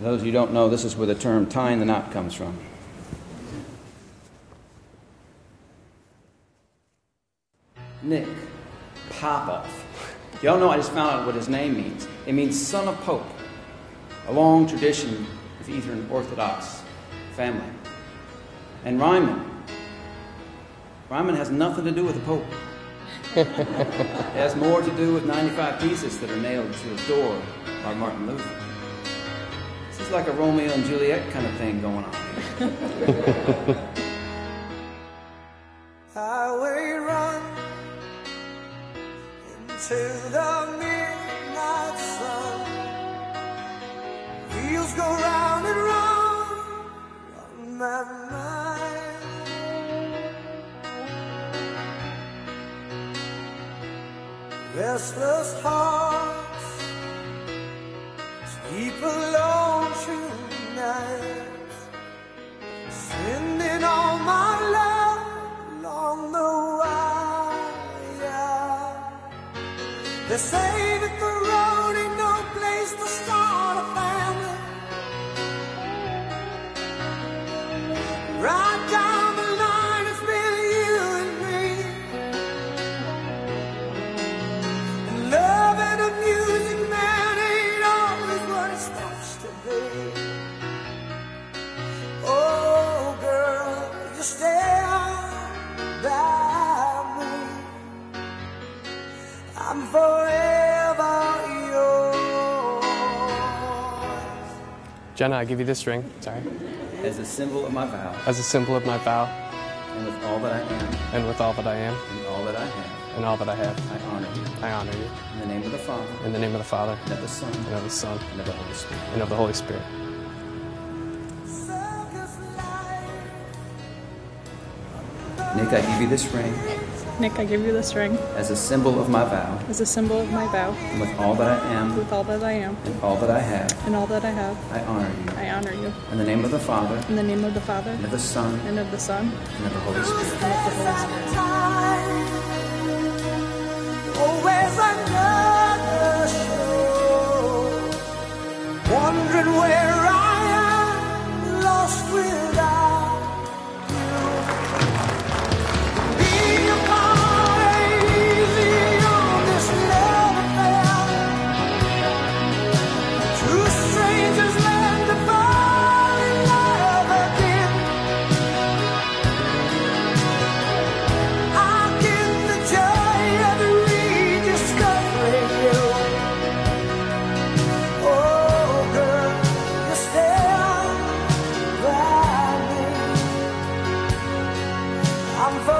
For those of you who don't know, this is where the term tying the knot comes from. Nick Popoff. Y'all know I just found out what his name means. It means son of Pope, a long tradition of Eastern Orthodox family. And Ryman. Ryman has nothing to do with the Pope. it has more to do with 95 pieces that are nailed to his door by Martin Luther. This is like a Romeo and Juliet kind of thing going on. Run into the midnight sun. Wheels go round and round on my mind. Restless hearts Say that the road ain't no place to start a family. Jenna, I give you this ring. Sorry. As a symbol of my vow, As a symbol of my vow, and with all that I am, and with all that I am, and all that I have, and all that I have, I honor you. I honor you. In the name of the Father, In the name of the Father, and of the Son, and of the Son, and of the Holy Spirit. and of the Holy Spirit. Nick, I give you this ring Nick, I give you this ring as a symbol of my vow, as a symbol of my vow, and with all that I am, with all that I am and all that I have, and all that I have. I honor you. I honor you. In the name of the Father, In the name of the Father, and of the Son, and of the Son, and of the Holy Spirit. and of the Holy Spirit. I'm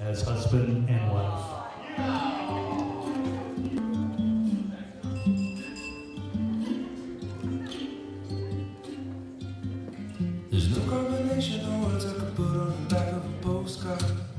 as husband and wife. There's no combination of words I could put on the back of a postcard.